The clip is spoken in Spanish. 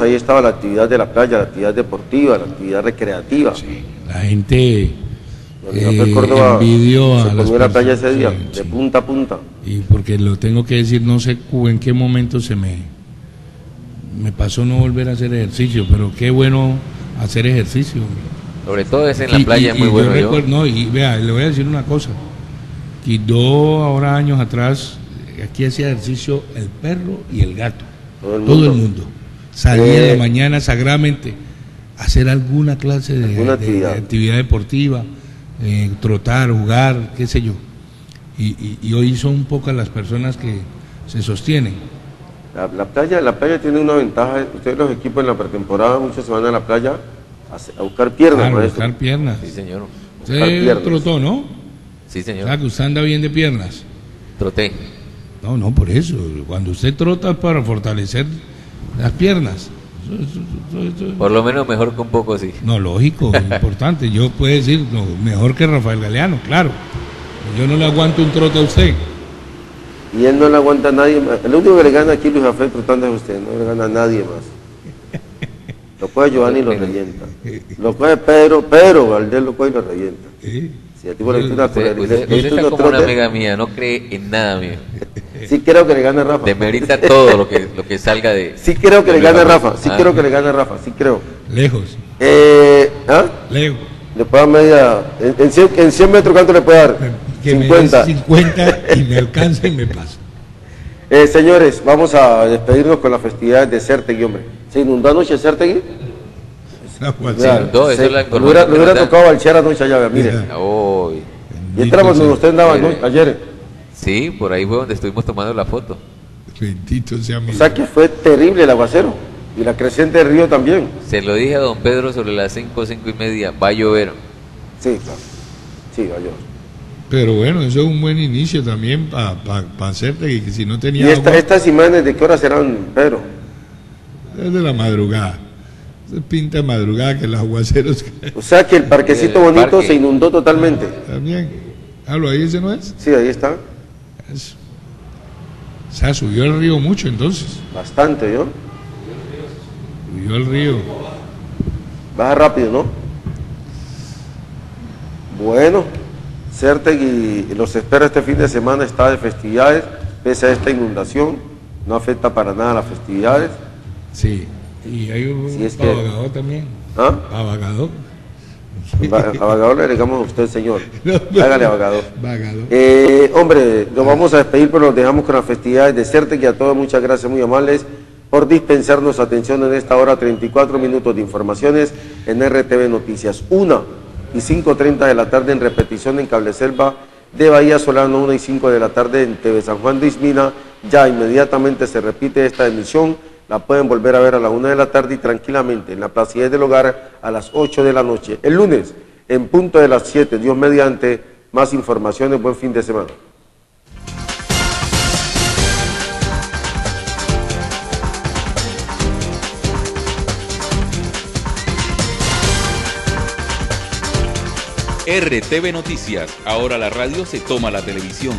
ahí estaba la actividad de la playa, la actividad deportiva, la actividad recreativa. La gente eh, Córdoba envidió a se las comió la playa ese día, sí, de sí. punta a punta. Y porque lo tengo que decir, no sé en qué momento se me, me pasó no volver a hacer ejercicio, pero qué bueno hacer ejercicio. Sobre todo es en la playa, y- es muy y bueno. yo- recuerdo- no, y vea, le voy a decir una cosa. Dos ahora años atrás, aquí hacía ejercicio el perro y el gato. Todo el Todo mundo. el mundo. Salía en Eh, la mañana sagradamente a hacer alguna clase de, Alguna actividad. de actividad deportiva, eh, trotar, jugar, qué sé yo. Y, y- y hoy son pocas las personas que se sostienen. La, la playa, la playa tiene una ventaja, ustedes los equipos en la pretemporada, muchos se van a la playa a, a buscar piernas, Claro, maestro. buscar piernas. Sí, señor. Usted trotó, ¿no? Sí, O señor. sea, que usted anda bien de piernas. Troté. No, no, por eso. Cuando usted trota es para fortalecer las piernas. Por lo menos mejor que un poco, sí. No, lógico, importante. Yo puedo decir, no, mejor que Rafael Galeano, claro. Yo no le aguanto un trote a usted. Y él no le aguanta a nadie más. El único que le gana aquí Luis Rafael trotando es usted, no le gana a nadie más. Lo coge Giovanni y lo revienta. Lo coge Pedro, Pedro Valdés lo coge y lo revienta. ¿eh? Si a tipo le Usted, usted- usted diste está como una amiga mía, no cree en nada mío. Sí creo que le gane a Rafa. Demerita todo lo que, lo que salga de. Sí creo que le gane a Rafa. Sí Ah, creo que le gane a Rafa, sí creo. Lejos, Eh, ¿ah? lejos. Le puedo dar media. En, en 100, en 100 metros, ¿cuánto le puede dar? Que me 50. dé 50 y me alcanza y me pasa. Eh, señores, vamos a despedirnos con las festividades de Certegui, hombre. ¿Se inundó anoche Certegui? No, eso Se- es la le hubiera, hubiera tocado balchear anoche allá, vea, mire. Uy. Y entramos donde usted andaba ¿no? Mire. ayer. Sí, por ahí fue donde estuvimos tomando la foto. Bendito sea mi O sea que fue terrible el aguacero. Y la creciente del río también. Se lo dije a don Pedro sobre las 5, 5 y media. Va a llover. Sí, claro. Sí, gallo. Pero bueno, eso es un buen inicio también para pa, hacerte que si no ¿Y tenía esta- agua, estas imágenes de qué hora serán, Pedro? es de la madrugada. Se pinta de madrugada que los aguaceros O sea que el parquecito El bonito parque. se inundó totalmente. también. Hablo ahí, ese no es. Sí, ahí está. Eso. O sea, subió el río mucho entonces. Bastante, ¿no? Subió el río. Baja rápido, ¿no? Bueno, Certegui los espera este fin de semana, está de festividades, pese a esta inundación, no afecta para nada las festividades. Sí. Y hay un Sí, es que- pavagador también. ¿Ah? Pavagador. A Vagador le digamos a usted, señor. Hágale Vagador. Vagador. Eh, hombre, nos vamos a despedir, pero nos dejamos con las festividades de Certegui. A todos muchas gracias, muy amables, por dispensarnos atención en esta hora, 34 minutos de informaciones en RTV Noticias. 1 y 5.30 de la tarde en repetición en Cableselva de Bahía Solano, 1 y 5 de la tarde en TV San Juan de Ismina. Ya inmediatamente se repite esta emisión. La pueden volver a ver a la 1 de la tarde y tranquilamente en la placidad del hogar a las 8 de la noche. El lunes, en punto de las 7, Dios mediante, más informaciones. Buen fin de semana. RTV Noticias, ahora la radio se toma la televisión.